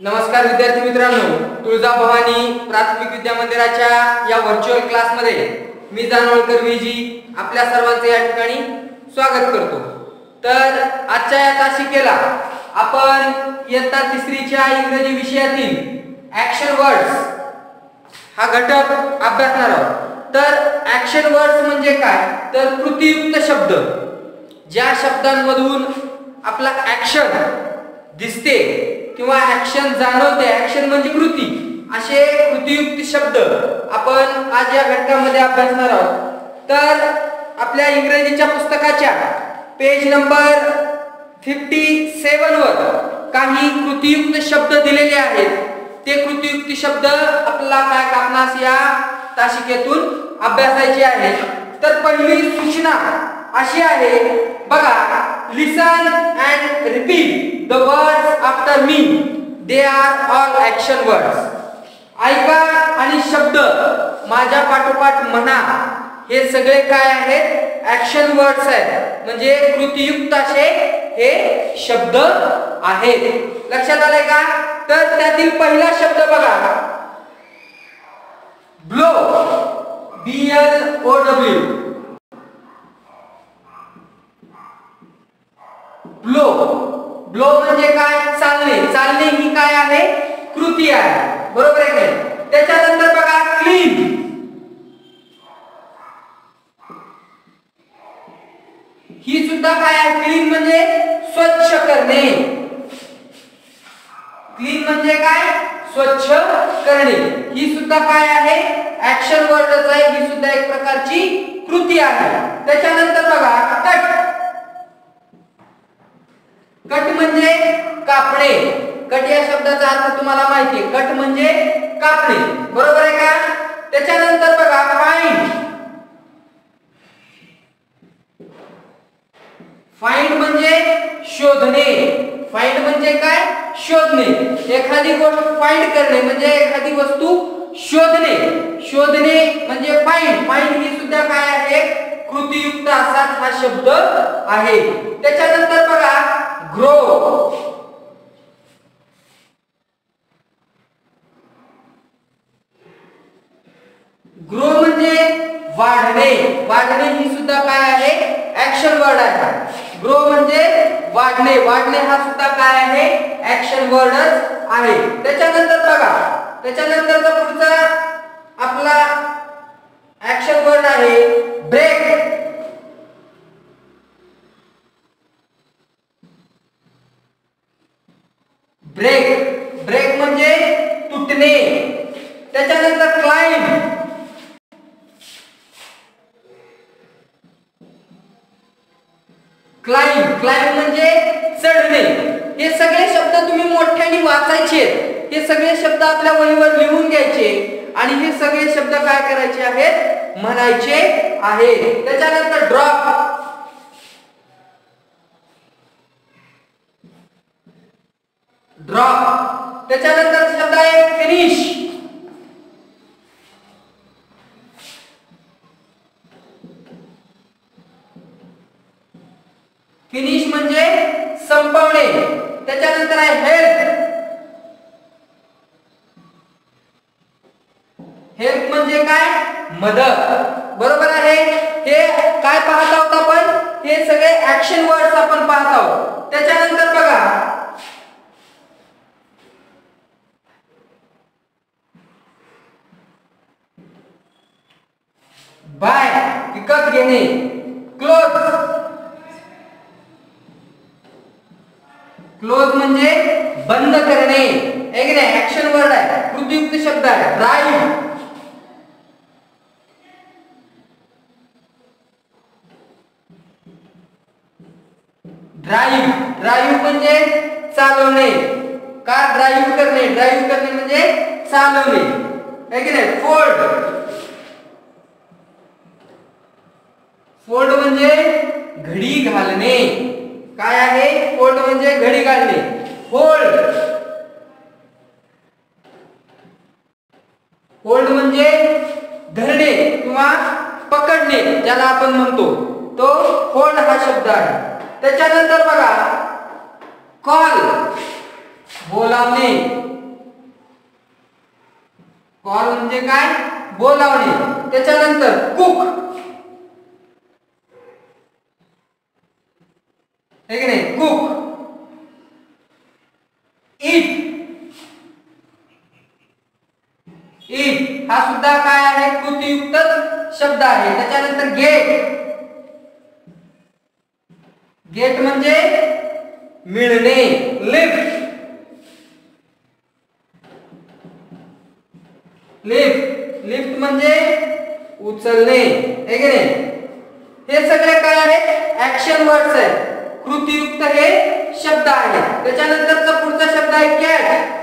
नमस्कार विद्यार्थी मित्रांनो तुळजाभवानी प्राथमिक विद्या मंदिराच्या या व्हर्च्युअल क्लासमध्ये मी जानवळकर विजी आपल्या सर्वांचे या ठिकाणी स्वागत करतो. तर आजच्या या तासिकेला आपण इयत्ता तिसरीच्या इंग्रजी विषयातील ऍक्शन वर्ड्स हा घटक अभ्यासणार आहोत. तर ऍक्शन वर्ड्स म्हणजे काय? तर कृतीयुक्त शब्द ज्या शब्दांमधून आपला ऍक्शन दिसते किंवा ऍक्शन जाणवते. ऍक्शन म्हणजे कृती. असे कृतीयुक्त शब्द आपण आज या घटकामध्ये अभ्यासणार आहोत. तर आपल्या इंग्रजीच्या पुस्तकाच्या पेज नंबर फिफ्टी सेवन वर काही कृतीयुक्त शब्द दिलेले आहेत. ते कृतीयुक्त शब्द आपला काय आपणास या तासिकेतून अभ्यासायचे आहे तर पहिली सूचना अशी आहे. बघा listen and repeat the words after me they are all action words ऐका आणि शब्द. माझ्या पाठोपाठ म्हणा. हे सगळे काय आहेत? ऍक्शन वर्ड्स आहेत. म्हणजे कृतीयुक्त असे हे शब्द आहेत. लक्षात आलंय का? तर त्यातील पहिला शब्द बघा. Blow B L O W blow blow म्हणजे काय चालणे ही काय आहे? कृती आहे. बरोबर आहे काय त्याच्यानंतर बघा क्लीन ही सुद्धा काय आहे? क्लीन म्हणजे स्वच्छ करणे. क्लीन म्हणजे काय? स्वच्छ करणे. ही सुद्धा काय आहे? ऍक्शन वर्डच आहे. ही सुद्धा एक प्रकारची कृती आहे. त्याच्यानंतर बघा कट. कट म्हणजे कापणे. कट या शब्दाचा अर्थ तुम्हाला माहिती आहे. कट म्हणजे कापणे. बरोबर आहे का? त्याच्यानंतर बघा फाईंड फाइंड म्हणजे शोधणे. फाइंड म्हणजे काय? शोधणे. एखादी गोष्ट फाइंड करणे म्हणजे एखादी वस्तू शोधणे. शोधणे म्हणजे फाइंड फाइंड ही सुद्धा काय आहे? कृतीयुक्त असाच हा शब्द आहे. त्याच्यानंतर बघा ग्रो ग्रो म्हणजे वाढणे. वाढणे ही सुद्धा काय आहे? ऍक्शन वर्ड आहे. ग्रो म्हणजे वाढणे. वाढणे हा सुद्धा काय आहे? ऍक्शन वर्डच आहे. त्याच्यानंतर बघा. त्याच्यानंतरचा पुढचा आपला ऍक्शन वर्ड आहे. क्लाइम क्लाइम म्हणजे चढणे. हे सगळे शब्द तुम्ही मोठ्याने वाचायचे हे सगळे शब्द आपल्या वहीवर लिहून घ्यायचे. आणि हे सगळे शब्द काय करायचे आहेत? म्हणायचे आहे. त्याच्यानंतर ड्रॉप ड्रॉप त्याच्यानंतर शब्द आहे फिनिश फिनिश म्हणजे संपवणे. त्याच्यानंतर आहे हेल्प. हेल्प म्हणजे काय? मदत. बरोबर आहे? हे काय पाहत आहोत आपण? हे सगळे ऍक्शन वर्ड्स आपण पाहत आहोत. त्याच्यानंतर बघा. बाय. विकत घेणे. क्लोथ. म्हणजे बंद करणे. नाही ऍक्शन वर्ड आहे. कृतीयुक्त शब्द आहे. ड्राईव्ह ड्राईव्ह ड्राईव्ह म्हणजे चालवणे. का ड्राईव्ह करणे? ड्राईव्ह करणे म्हणजे चालवणे. आहे की नाही फोल्ड फोल्ड म्हणजे घडी घालणे. काय आहे? फोल्ड म्हणजे घडी घालणे. होल्ड. होल्ड म्हणजे धरणे किंवा पकडणे ज्याला आपण म्हणतो. तो होल्ड हा शब्द आहे. त्याच्यानंतर बघा कॉल. बोलावणे. कॉल म्हणजे काय? बोलावणे. त्याच्यानंतर कुक. हे की नाही कुक इट इट हा सुद्धा काय आहे? कृतीयुक्त शब्द आहे. त्याच्यानंतर गेट. गेट म्हणजे मिळणे. लिफ्ट. लिफ्ट. लिफ्ट म्हणजे उचलणे. हे नाही? हे सगळे काय आहे ऍक्शन वर्ड्स आहे कृतीयुक्त हे शब्द आहे त्याच्यानंतरचा पुढचा शब्द आहे कॅट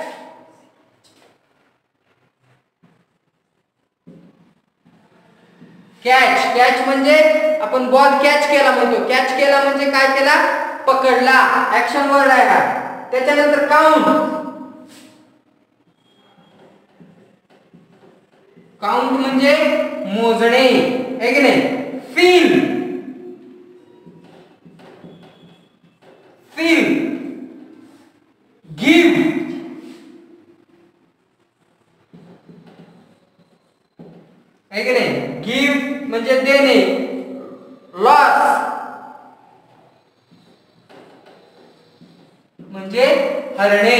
कॅच कॅच म्हणजे आपण बॉल कॅच केला म्हणतो. कॅच केला म्हणजे काय केला? पकडला. ऍक्शन वर्ड आहे हा त्याच्यानंतर काउंट काउंट म्हणजे मोजणे. आहे की नाही? फील फील आहे की नाही? गिव्ह म्हणजे देणे. लॉस म्हणजे हरणे.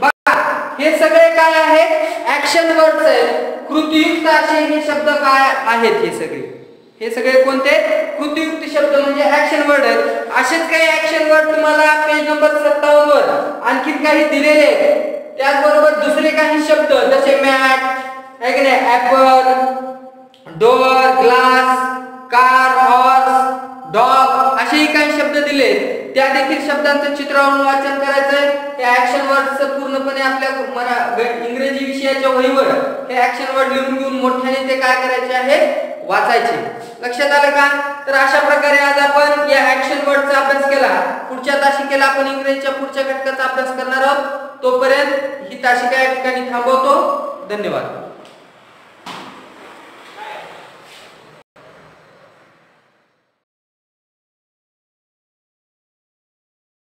बघा हे सगळे काय आहेत? ऍक्शन वर्ड्स आहेत. कृतीयुक्त असे हे शब्द काय आहेत हे सगळे? हे सगळे कोणते? कृतीयुक्त शब्द म्हणजे ऍक्शन वर्ड आहेत. असेच काही ऍक्शन वर्ड तुम्हाला पेज नंबर सत्तावन्न वर आणखीन काही दिलेले आहेत. त्याचबरोबर दुसरे काही शब्द जसे मॅट नाही? Apple door glass car horse dog असेही काही शब्द दिले. त्या देखील शब्दांचं चित्रावरून वाचन करायचंय. हे ऍक्शन वर्डचं पूर्णपणे आपल्या इंग्रजी विषयाच्या वहीवर हे ऍक्शन वर्ड लिहून घेऊन मोठ्याने ते काय करायचे आहे? वाचायचे. लक्षात आलं का? तर अशा प्रकारे आज आपण या ऍक्शन वर्डचा अभ्यास केला. पुढच्या तासिकेला आपण इंग्रजीच्या पुढच्या घटकाचा अभ्यास करणार आहोत. तोपर्यंत ही तासिका या ठिकाणी थांबवतो. धन्यवाद.